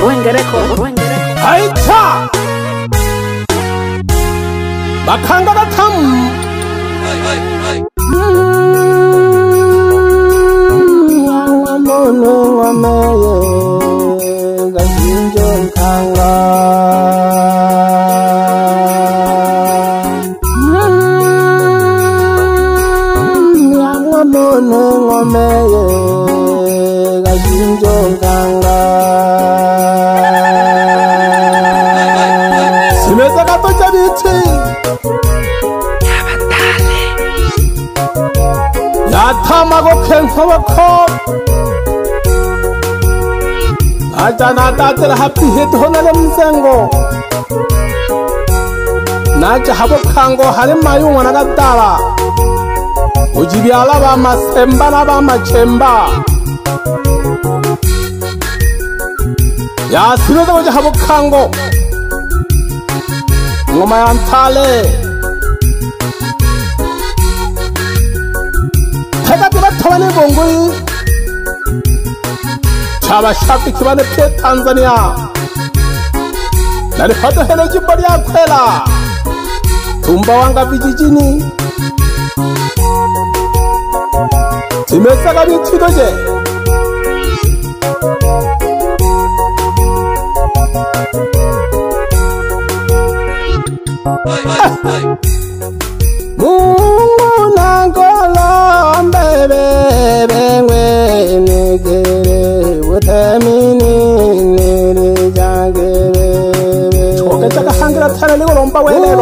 rwengereko aica bakanga batamu wawamono wamayo gasinjo nkanga wawamono wamayo gasinjo nkanga ngesamba tsabithi yathama kokhenkha bakhoba ajana tatela happy hit hona le msengo najaha bokhango hale mayi ngwana ka tala ujibyala ba masemba na ba machemba yasinoza kojaha bokhango ngoma ya mphale phekati va thava ni vongwi chava xapiki va ni phe tanzania na lifatehele xibodi ya khwela tumba wanga vijijini timetsaka mithito je muna ngolombe bebengwenigere uteminini ryage choke chakahangira tshana ligolomba welelo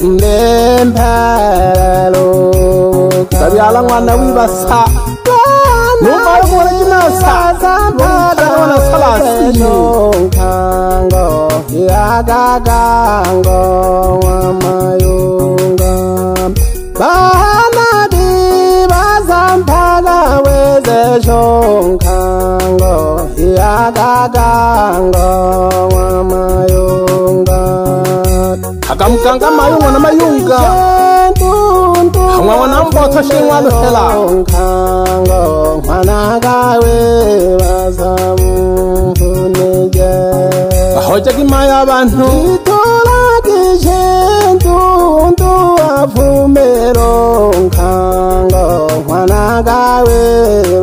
nemphalo tabiyala ngwana o ibasa nomao ngwana ke nasa ngwana salasile yakakango wamayunga banadi bazamphana wezeshonkango yakakango akamukanga mayo n'wana mayunga n'wana mbotsa xin'wana phela ahotyeki mayo a vanhu Afumero nkango mwana kawe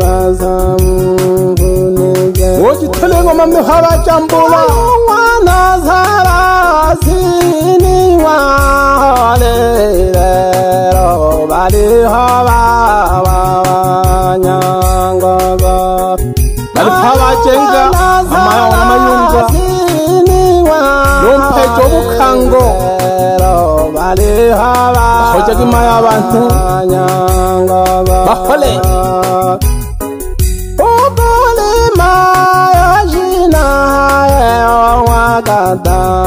basa mvune ye. Wotitele ngoma mihala jambola. Oh. balihobabanyangobaliphabatenga amayona amayunga nomphetho wobukhango bahotya kwimaya abantu bahole ubulimayo jinayewongwakadan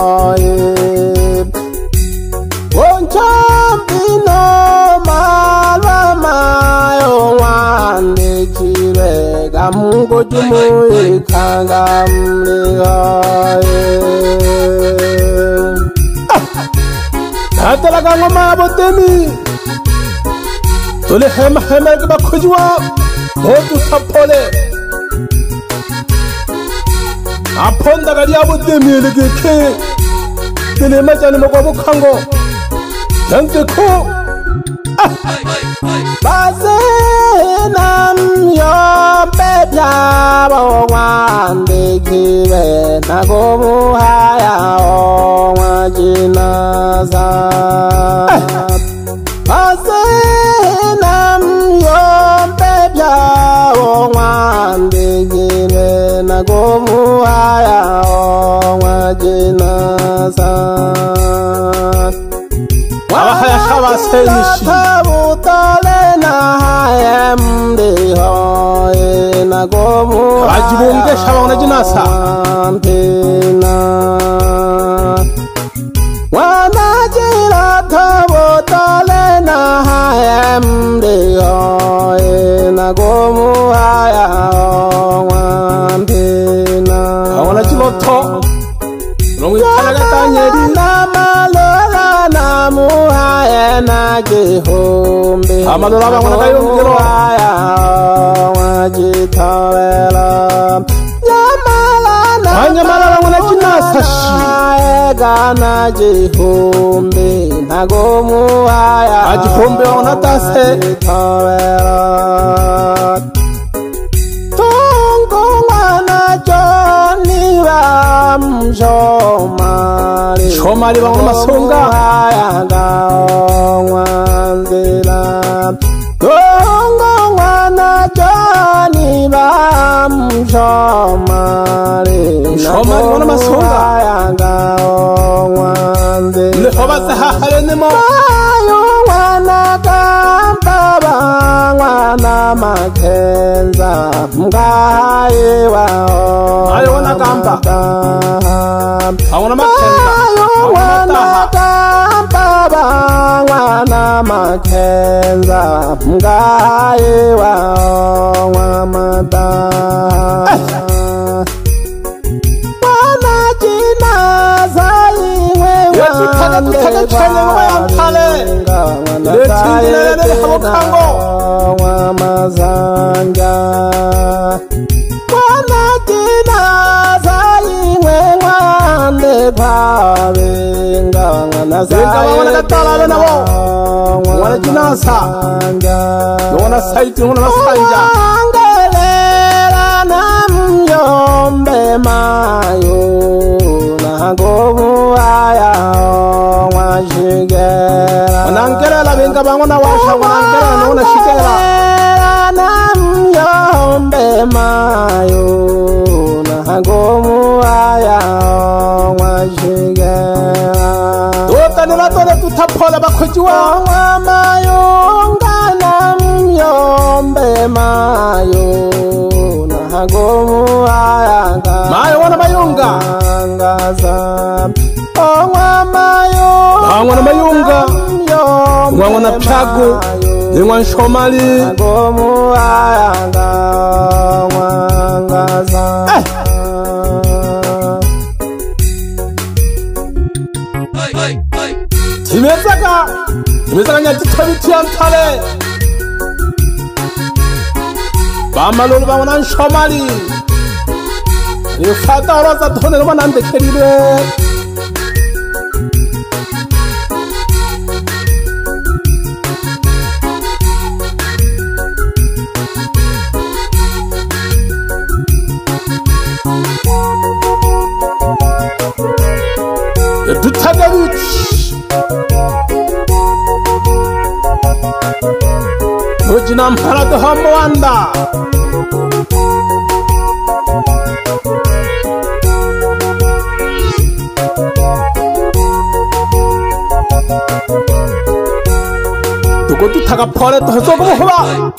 ngaye natela ka ngoma ya botemi to le hemaheme ke bakgwedi wa letosapole aphonta ka di ya botemi le keke kelemetsane mokwa bokhango jantekgo Bazen am yo beda wande kiwe na gomu haya o wajina za Bazen am yo beda wande kiwe na gomu haya o za সমাজটাই তলে না এমরে হয় না গো আজ বোনকে সামনে জন্য gihumbi amalolavangwanakayongelowaya wajitavela anyamalala ngwana cinasashiegana jihumbi nagomuaya ajihumbi wangwana tase itavela shomari banywa amasonga nzira dongo mwana joni bamushomari shomari banywa amasonga nzira dongo mwana joni bamushomari shomari banywa amasonga nzira dongo mwana joni tamba bayo wana tamba ba ngwana makhenza ngaye wa ngwa mata bana jina zai we wa ngwa mazanga wangelela namyombe mayo nagobuaya mwashigelaanangelela venga vangona washa wanangelela nona shigela namyombe mayo vane va tole tuthaphola vakhweti wa mayongana myombe mayo mayo n'wana mayongaan'wana mayonga n'wan'wana phyaku ni n'wa nxomali rinoetsaka rinoetsaka nyati tshavitiya ntshale vamaloni va n'wana nxomali rifatara tsa thoni ri va na ndekerile 남 하나도 험모한다 누구도 타가 퍼레도 허소고 허라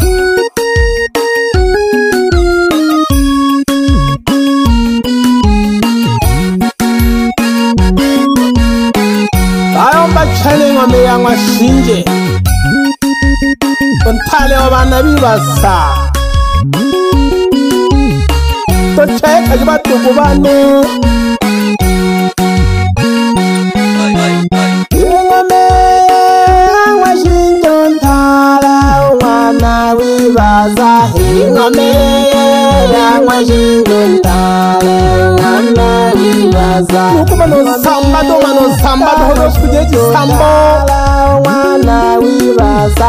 아영 박 촬영하며 양화 신지 khale wa vana vi vasa to cheka xi vatuku vanu ingomela wa xintontala wana wi vasa ingomela wa xintontala wana wi vasa ukumanosambato manosambato ono swikuyeti sambo wana wi vasa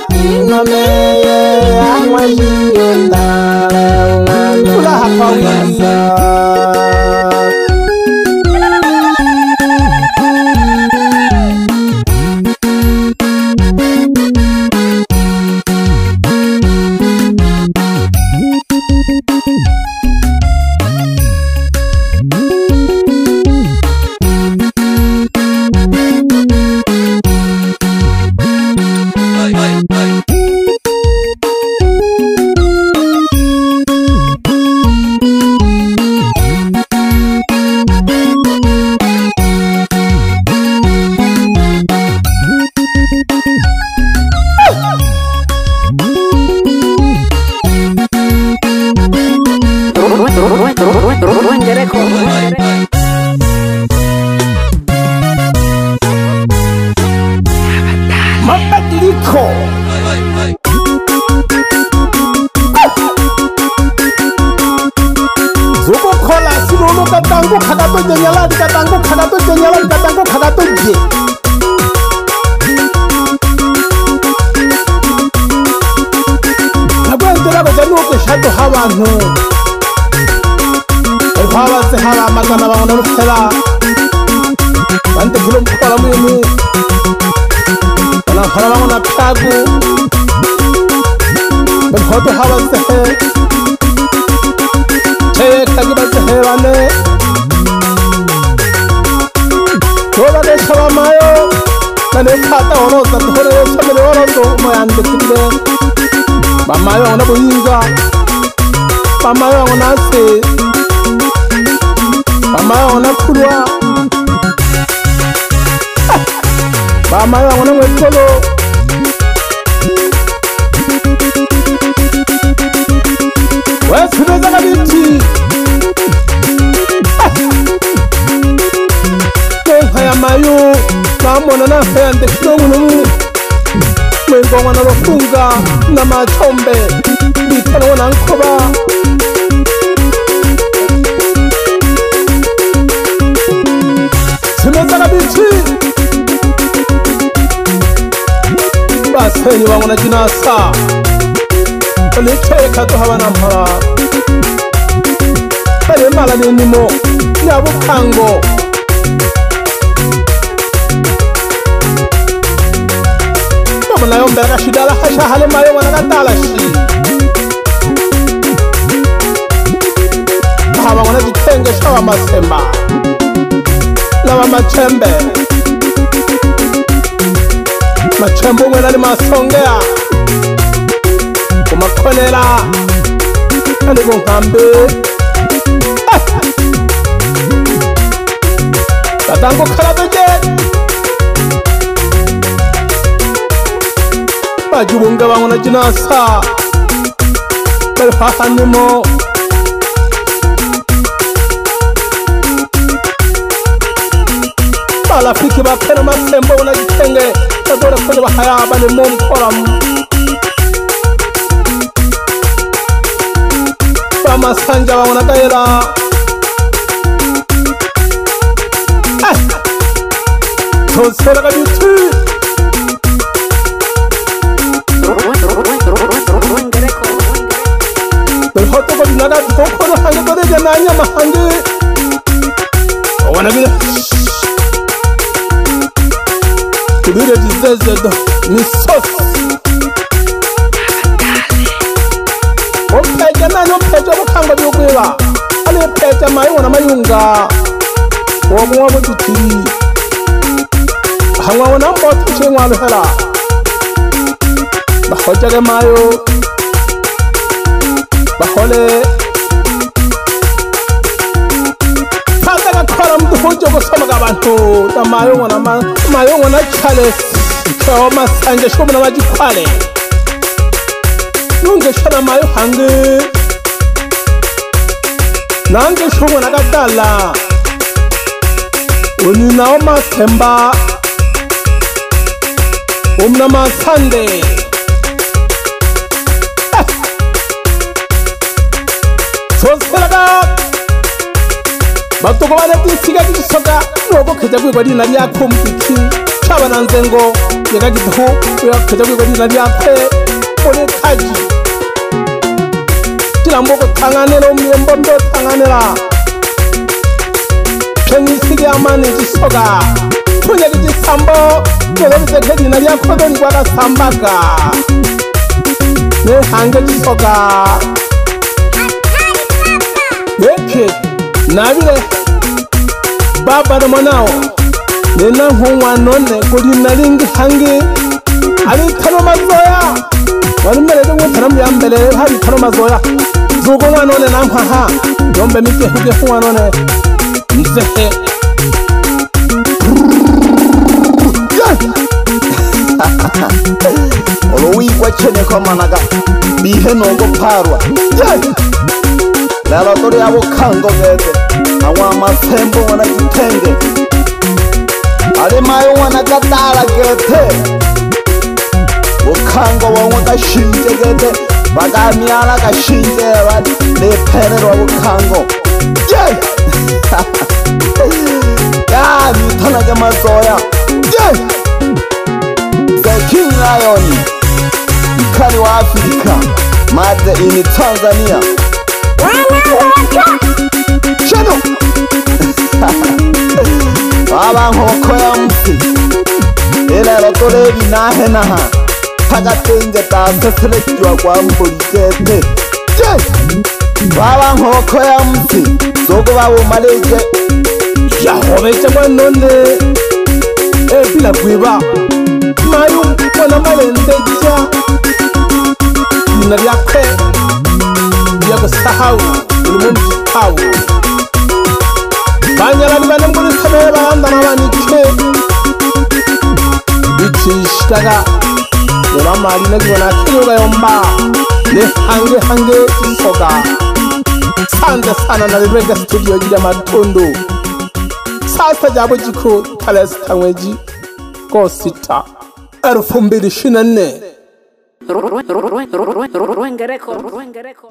Kula hapa wisa Bye. bala bante bulom kala mumu bala bala mo na tagu bal khoto hawa sehe che tagi bal sehe bale toda de sala mayo tane khata ono sa thore de sala de ono to ma yan de kile ba mayo ona bo yinga ba mayo ona se bama yona kulwa bama yona ngwekolo wesibeza kabithi ngaya mayo namona na hende kongulu mwingongwana lofunga na mathombe bithana wona nkoba tshwenye ba ngwana dina sa le tshwere kgato ga bana mhara ga le mala le nemo le a bokhango mo molayo mbela ka shidala ga shaga le mmale ngwana ka talashi ga ba ngwana ditshwenge shaba masemba laba matshembele matshembo wena le masongea gomakgonela ka le bongambe batango kgalabeke baji bonge ba ngwona jenasa ka lefaganemo balafiki ba phena matembo wona ditenge sebele sele bahaya ba le mo mkolam ba masanja ba ngona kaela tsela ka dithu Hotel, but not at home. I'm not going to get my money. I want to be. Bire dizeze da misos Umpeja nani umpeja mukangwa byugwiba Ali peja mayunga na mayunga Uomuwa buduti Hangwa wana mbota chingwa luhera Bahojage mayo Bahole Bahole mutyo ko sama ka vanhu ta mayo n'wana ma mayo n'wana khale ntlhoya wa masanje xikomu na va tikhwale nonge xana mayo hange nange xo n'wana ka tala unina wa matshemba omuna masande xo sela ka batoko bane bisiga bisoga nobo kaja kwiga ni nari akomfiki chaba nanze ngo yaga gitu ya kaja kwiga ni nari ape bone kaji kila mboko tanganela umye mbombe tanganela kwenye sige amane jisoga kwenye kujisambo kwenye kujisambo kwenye kujisambo kwenye kujisambo kwenye kujisambo kwenye kujisambo kwenye kujisambo nabire babaramanao nena nkunywa none kuri naringi hangi ari tano mazoya wari mbere de wutara mbya mbere hari tano mazoya zuko nkunywa none nankwa ha yombe mike kuge kunywa none nzehe olowigwa chene komanaga bihe nogo parwa yeah lelo to lya vukhango vete na n'wana masembo wana xithenge alimayi n'wana ka tala kete vukhango va n'wi ta xince kete va ka miyala ka xince va liphele ra vukhango ye ya mithanake matsoya ye the king lion mkhali wa afrika made ini tanzania wabankoko yamuti elelo toleli nahe naha pakatenje tanze selekiwa kwa mbolikete je wabankoko yamuti zokuvawumalije yahoveche kwenonde epila kwiva mayu kona malendeja nalyakwe tawu ulimunsi tawu banye bali bane mburi yomba ne hange hange isoga sante sana na librega studio jida matondo sasa jabo jiko talesta ngweji sita elfu mbili nne Rwengereko, Rwengereko.